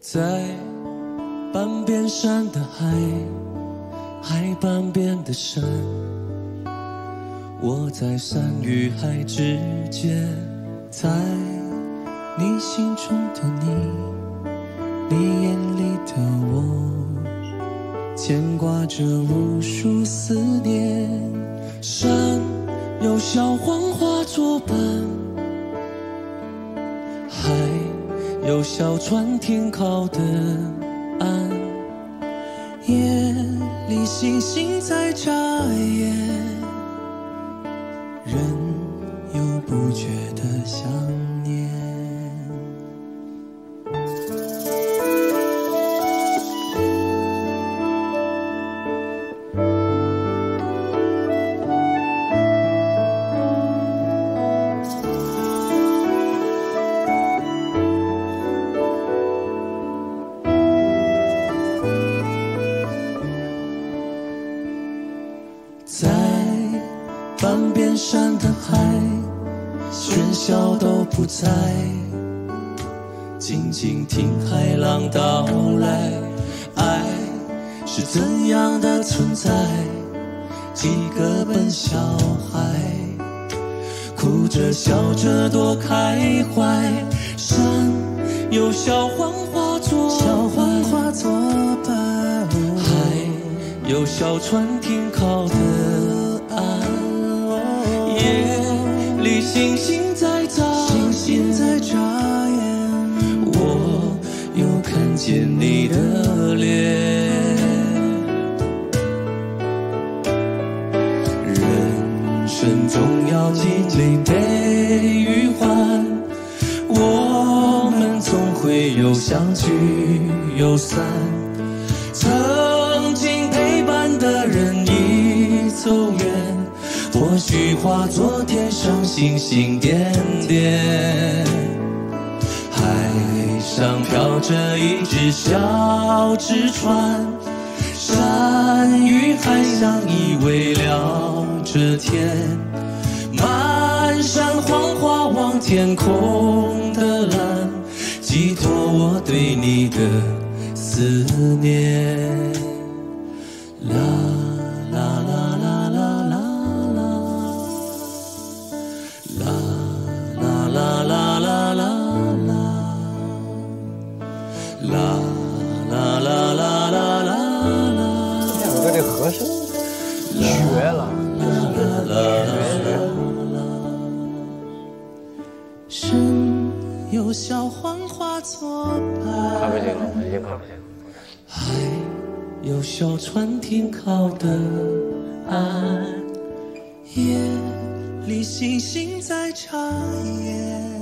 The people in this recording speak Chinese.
在半边山的海，海半边的山，我在山与海之间，在你心中的你，你眼里的我，牵挂着无数思念。山有小黄花作伴，有小船停靠的岸，夜里星星在眨眼，半边山的海，喧嚣都不在，静静听海浪到来。爱是怎样的存在？几个笨小孩，哭着笑着多开怀。山有小黄花作小黄花作伴，海有小船停靠的见你的脸。人生总要经历悲与欢，我们总会有相聚有散。曾经陪伴的人已走远，或许化作天上星星点点。上飘着一只小纸船，山与海相依偎聊着天。满山黄花望天空的蓝，寄托我对你的思念。啦啦啦啦啦啦啦。我说这和声绝了，山有小黄花作伴，咖啡这种已经咖啡这种。海有小船停靠的岸，夜里星星在眨眼，